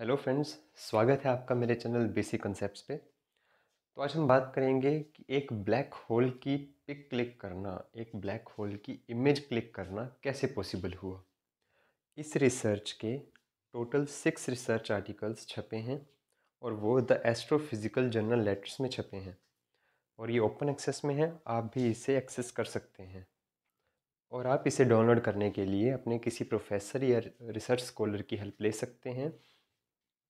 Hello friends, स्वागत है आपका मेरे चैनल बेसिक कॉन्सेप्ट्स पे। तो आज हम बात करेंगे कि एक ब्लैक होल की पिक क्लिक करना, एक ब्लैक होल की इमेज क्लिक करना कैसे पॉसिबल हुआ? इस रिसर्च के टोटल सिक्स रिसर्च आर्टिकल्स छपे हैं और वो द एस्ट्रोफिज़िकल जर्नल लेटर्स में छपे हैं। और ये ओपन एक्सेस में है, आप भी इसे एक्सेस कर सकते हैं। और आप इसे डाउनलोड करने के लिए अपने किसी प्रोफेसर या रिसर्च स्कॉलर की हेल्प ले सकते हैं।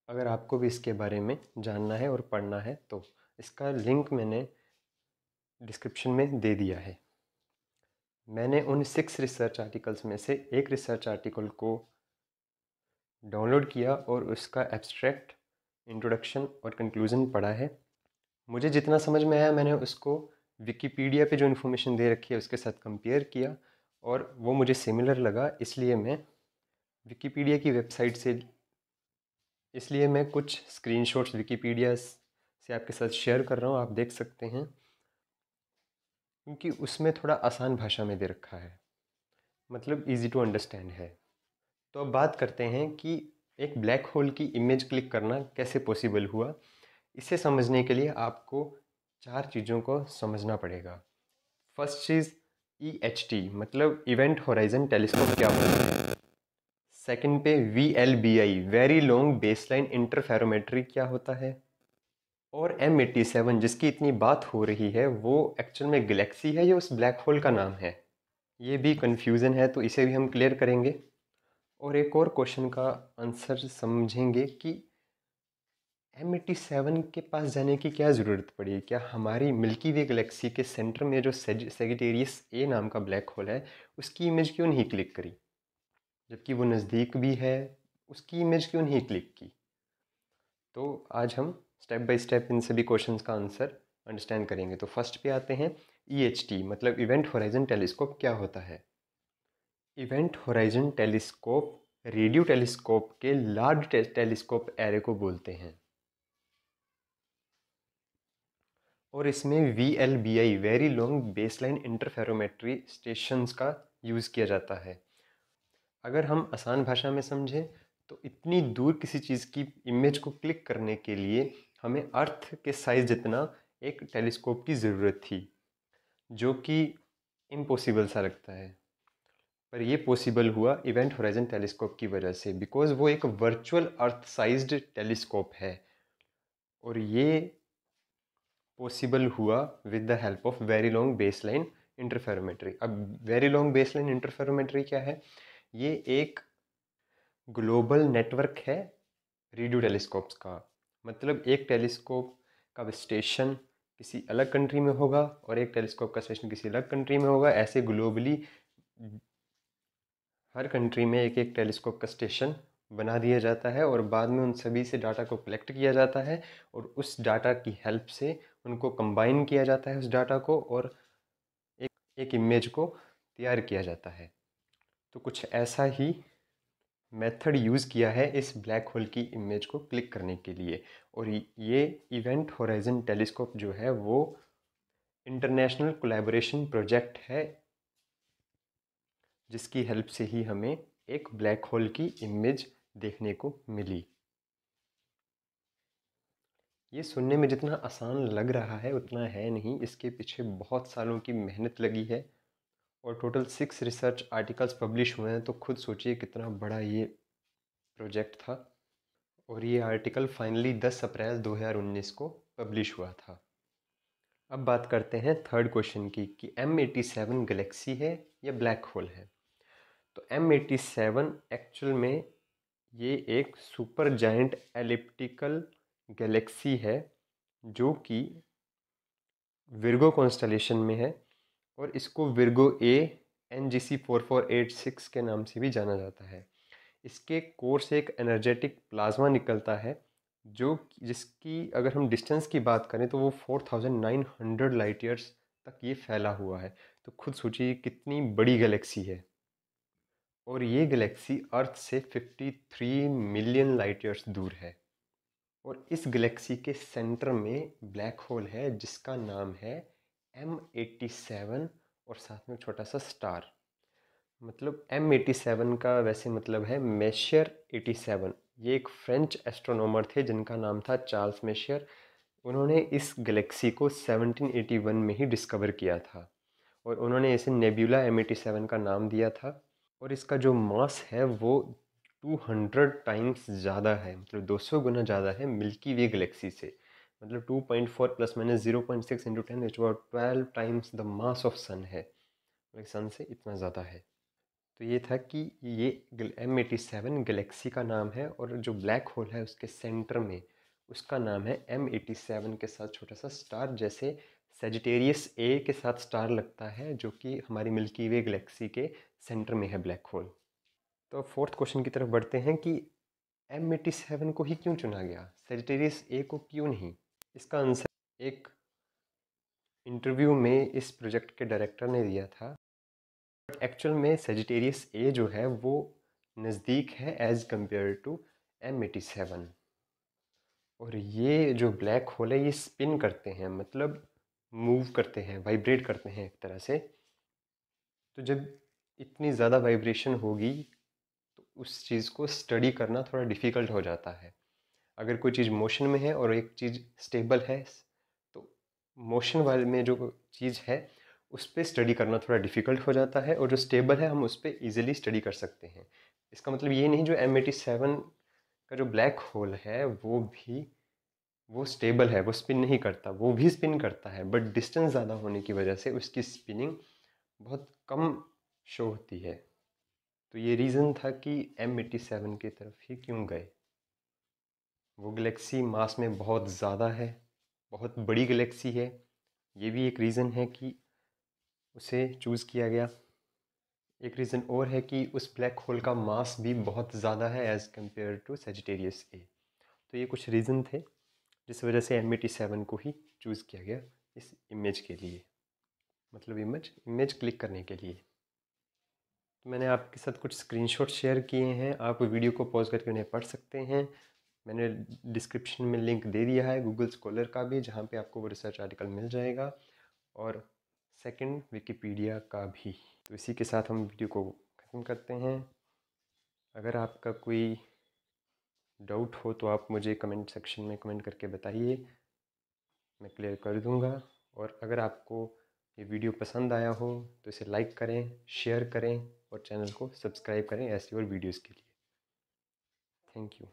अगर आपको भी इसके बारे में जानना है और पढ़ना है तो इसका लिंक मैंने डिस्क्रिप्शन में दे दिया है। मैंने उन सिक्स रिसर्च आर्टिकल्स में से एक रिसर्च आर्टिकल को डाउनलोड किया और उसका एब्स्ट्रैक्ट, इंट्रोडक्शन और कंक्लूज़न पढ़ा है। मुझे जितना समझ में आया, मैंने उसको विकीपीडिया पे जो इन्फॉर्मेशन दे रखी है, उसके साथ कंपेयर किया और वो मुझे सिमिलर लगा, इसलिए मैं विकीपीडिया की वेबसाइट से इसलिए मैं कुछ स्क्रीनशॉट्स विकीपीडिया से आपके साथ शेयर कर रहा हूँ, आप देख सकते हैं। क्योंकि उसमें थोड़ा आसान भाषा में दे रखा है। मतलब इजी टू अंडरस्टैंड है। तो अब बात करते हैं कि एक ब्लैक होल की इमेज क्लिक करना कैसे पॉसिबल हुआ, इसे समझने के लिए आपको चार चीज़ों को समझना पड़ेगा। फ़र्स्ट चीज़ ई एच टी मतलब इवेंट होराइजन टेलीस्कोप क्या होता है? सेकंड पे V L B I very long baseline interferometry क्या होता है? और एम एट्टी सेवन जिसकी इतनी बात हो रही है, वो एक्चुअल में गलेक्सी है या उस ब्लैक होल का नाम है? ये भी कन्फ्यूज़न है तो इसे भी हम क्लियर करेंगे। और एक और क्वेश्चन का आंसर समझेंगे कि एम एट्टी सेवन के पास जाने की क्या ज़रूरत पड़ी? क्या हमारी मिल्की वे गलेक्सी के सेंटर में जो सेजिटेरियस ए नाम का ब्लैक होल है, उसकी इमेज क्यों नहीं क्लिक करी? जबकि वो नज़दीक भी है, उसकी इमेज क्यों नहीं क्लिक की? तो आज हम स्टेप बाय स्टेप इन सभी क्वेश्चंस का आंसर अंडरस्टैंड करेंगे। तो फ़र्स्ट पे आते हैं ई एच टी मतलब इवेंट होराइजन टेलीस्कोप क्या होता है? Event horizon telescope radio telescope के लार्ज टेलीस्कोप एरे को बोलते हैं। और इसमें V L B I very long baseline interferometry stations का यूज़ किया जाता है। अगर हम आसान भाषा में समझें तो इतनी दूर किसी चीज़ की इमेज को क्लिक करने के लिए हमें अर्थ के साइज़ जितना एक टेलीस्कोप की ज़रूरत थी, जो कि इम्पॉसिबल सा लगता है। पर ये पॉसिबल हुआ इवेंट होराइजन टेलीस्कोप की वजह से बिकॉज़ वो एक वर्चुअल अर्थ साइज्ड टेलीस्कोप है। और ये पॉसिबल हुआ with the help of very long baseline interferometry अब वेरी लॉन्ग बेसलाइन इंटरफेरोमेट्री क्या है? ये एक ग्लोबल नेटवर्क है रेडियो टेलीस्कोप्स का। मतलब एक टेलीस्कोप का स्टेशन किसी अलग कंट्री में होगा और एक टेलीस्कोप का स्टेशन किसी अलग कंट्री में होगा। ऐसे ग्लोबली हर कंट्री में एक एक टेलीस्कोप का स्टेशन बना दिया जाता है और बाद में उन सभी से डाटा को कलेक्ट किया जाता है और उस डाटा की हेल्प से उनको कंबाइन किया जाता है उस डाटा को और एक एक इमेज को तैयार किया जाता है। तो कुछ ऐसा ही मेथड यूज़ किया है इस ब्लैक होल की इमेज को क्लिक करने के लिए। और ये इवेंट होराइजन टेलीस्कोप जो है वो इंटरनेशनल कोलैबोरेशन प्रोजेक्ट है, जिसकी हेल्प से ही हमें एक ब्लैक होल की इमेज देखने को मिली। ये सुनने में जितना आसान लग रहा है उतना है नहीं, इसके पीछे बहुत सालों की मेहनत लगी है। और total six research articles publish हुए हैं तो खुद सोचिए कितना बड़ा ये प्रोजेक्ट था। और ये आर्टिकल फाइनली 10 अप्रैल 2019 को पब्लिश हुआ था। अब बात करते हैं थर्ड क्वेश्चन की, कि एम एटी सेवन गलेक्सी है या ब्लैक होल है? तो एम एटी सेवन एक्चुअल में ये एक सुपर जाइंट एलिप्टिकल गैलेक्सी है, जो कि विर्गो कॉन्स्टलेशन में है। और इसको Virgo A N G C four four eight six के नाम से भी जाना जाता है। इसके कोर से एक एनर्जेटिक प्लाज्मा निकलता है, जो जिसकी अगर हम डिस्टेंस की बात करें तो वो four thousand nine hundred light years तक ये फैला हुआ है। तो खुद सोचिए कितनी बड़ी गैलेक्सी है। और ये गैलेक्सी अर्थ से fifty three million light years दूर है। और इस गैलेक्सी के सेंटर में ब्लैक होल है, जिसका नाम है एम एट्टी सेवन और साथ में छोटा सा स्टार मतलब एम एटी सेवन का वैसे मतलब है मेशियर एटी सेवन ये एक फ्रेंच एस्ट्रोनॉमर थे जिनका नाम था चार्ल्स मेशियर उन्होंने इस गैलेक्सी को 1781 में ही डिस्कवर किया था और उन्होंने इसे नेब्यूला एम एटी सेवन का नाम दिया था और इसका जो मास है वो 200 टाइम्स ज़्यादा है मतलब 200 गुना ज़्यादा है मिल्की वे गलेक्सी से। मतलब 2.4 plus minus zero point six into ten is twelve times the mass of sun है। मतलब सन से इतना ज़्यादा है। तो ये था कि ये एम एटी सेवन गलेक्सी का नाम है और जो ब्लैक होल है उसके सेंटर में उसका नाम है एम एटी सेवन के साथ छोटा सा स्टार जैसे सेजिटेरियस ए के साथ स्टार लगता है जो कि हमारी मिल्की वे गलेक्सी के सेंटर में है ब्लैक होल तो फोर्थ क्वेश्चन की तरफ़ बढ़ते हैं कि एम एटी सेवन को ही क्यों चुना गया? सेजिटेरियस ए को क्यों नहीं? इसका आंसर एक इंटरव्यू में इस प्रोजेक्ट के डायरेक्टर ने दिया था। बट एक्चुअल में सेजिटेरियस ए जो है, वो नज़दीक है as compare to M eighty seven और ये जो ब्लैक होल है, ये स्पिन करते हैं मतलब मूव करते हैं वाइब्रेट करते हैं एक तरह से। तो जब इतनी ज़्यादा वाइब्रेशन होगी तो उस चीज़ को स्टडी करना थोड़ा डिफ़िकल्ट हो जाता है। अगर कोई चीज़ मोशन में है और एक चीज़ स्टेबल है तो मोशन वाले में जो चीज़ है, उस पर स्टडी करना थोड़ा डिफ़िकल्ट हो जाता है और जो स्टेबल है, हम उस पर ईज़िली स्टडी कर सकते हैं। इसका मतलब ये नहीं जो एम एटी सेवन का जो ब्लैक होल है, वो भी, वो स्टेबल है, वो स्पिन नहीं करता, वो भी स्पिन करता है, बट डिस्टेंस ज़्यादा होने की वजह से उसकी स्पिनिंग बहुत कम शो होती है। तो ये रीज़न था कि एम एटी सेवन की तरफ़ ही क्यों गए। वो गलेक्सी मास में बहुत ज़्यादा है, बहुत बड़ी गलेक्सी है। ये भी एक रीज़न है कि उसे चूज़ किया गया। एक रीज़न और है कि उस ब्लैक होल का मास भी बहुत ज़्यादा है as compare to Sagittarius A तो ये कुछ रीज़न थे, जिस वजह से एम एटी सेवन को ही चूज़ किया गया इस इमेज के लिए। मतलब इमेज इमेज क्लिक करने के लिए। तो मैंने आपके साथ कुछ स्क्रीनशॉट शेयर किए हैं, आप वीडियो को पॉज करके उन्हें पढ़ सकते हैं। मैंने डिस्क्रिप्शन में लिंक दे दिया है गूगल स्कॉलर का भी, जहाँ पे आपको वो रिसर्च आर्टिकल मिल जाएगा। और सेकंड विकिपीडिया का भी। तो इसी के साथ हम वीडियो को ख़त्म करते हैं। अगर आपका कोई डाउट हो तो आप मुझे कमेंट सेक्शन में कमेंट करके बताइए। मैं क्लियर कर दूँगा। और अगर आपको ये वीडियो पसंद आया हो तो इसे लाइक करें शेयर करें और चैनल को सब्सक्राइब करें ऐसी और वीडियोज़ के लिए। Thank you